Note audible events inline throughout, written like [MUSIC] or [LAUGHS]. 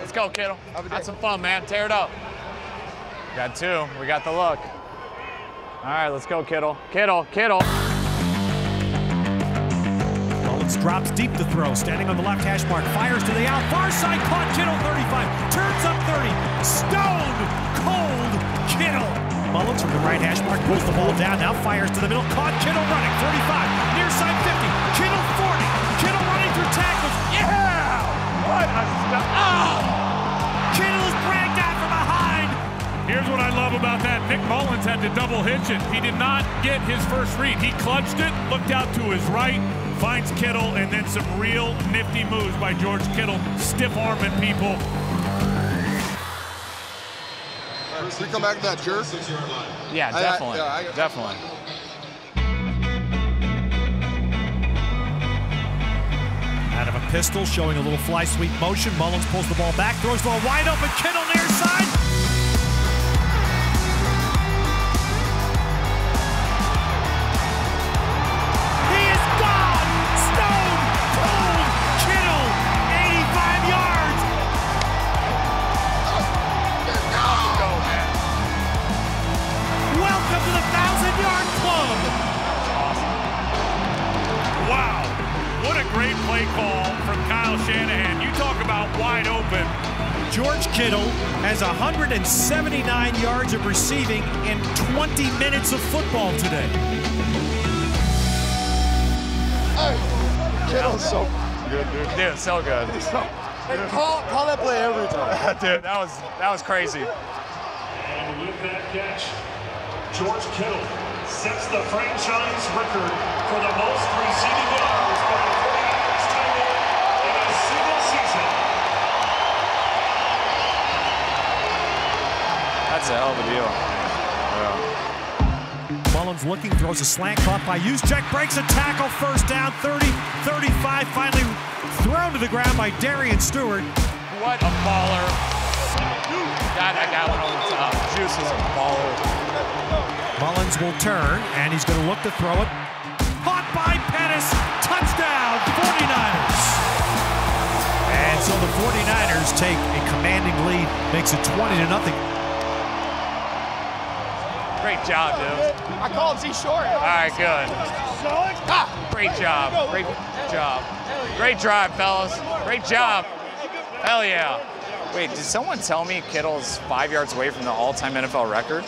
Let's go, Kittle. Had some fun, man. Tear it up. Got two. We got the look. All right, let's go, Kittle. Kittle, Kittle. Mullens drops deep to throw, standing on the left hash mark, fires to the out, far side, caught Kittle 35, turns up 30, stone cold Kittle. Mullens from the right hash mark pulls the ball down, now fires to the middle, caught Kittle running 35, near side 50, Kittle 40, Kittle running I love about that. Nick Mullens had to double hitch it. He did not get his first read. He clutched it, looked out to his right, finds Kittle, and then some real nifty moves by George Kittle, stiff arming people. Should we come back to that jerk? Yeah, I- I- definitely. yeah, I- definitely. Out of a pistol, showing a little fly sweep motion. Mullens pulls the ball back, throws the ball wide open. Kittle near side. Great play call from Kyle Shanahan. You talk about wide open. George Kittle has 179 yards of receiving in 20 minutes of football today. Kittle's so good, dude. [LAUGHS] Dude, so good. Hey, call, call that play every time. [LAUGHS] Dude, that was that was crazy. And with that catch, George Kittle sets the franchise record for the most receiving yards by That's a hell of a deal. Mullens looking, throws a slant caught by Juszczyk, breaks a tackle, first down, 30, 35, finally thrown to the ground by Darian Stewart. What a baller. God, that guy went over the top. Juice is a baller. Mullens will turn, and he's going to look to throw it. Caught by Pettis, touchdown, 49ers. And so the 49ers take a commanding lead, makes it 20 to nothing. Great job, dude. I called Z short. All right, good. Great job. Great job. Great drive, fellas. Great job. Hell yeah. Wait, did someone tell me Kittle's five yards away from the all-time NFL record?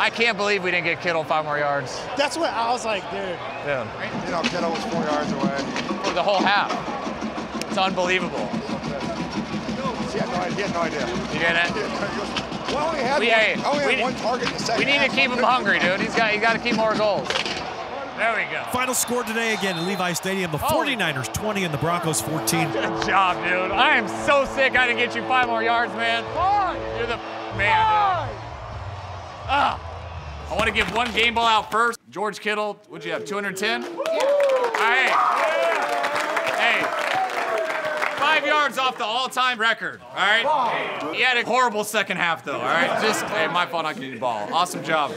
I can't believe we didn't get Kittle five more yards. That's what I was like, dude. Yeah. You know, Kittle was four yards away. For the whole half. It's unbelievable. He had no idea. He had no idea. You get it? We only had, We- one, hey, I only we- had one target in the second We need to keep him hungry, dude. He's got, he's got to keep more goals. There we go. Final score today again in Levi Stadium. The 49ers 20 and the Broncos 14. Good job, dude. I am so sick I didn't get you five more yards, man. Five. You're the man, dude. Ah. I want to give one game ball out first. George Kittle, what'd you have, 210? All right. Five yards off the all-time record, all right? He had a horrible second half, though, all right? Just, hey, my fault not getting the ball. Awesome job.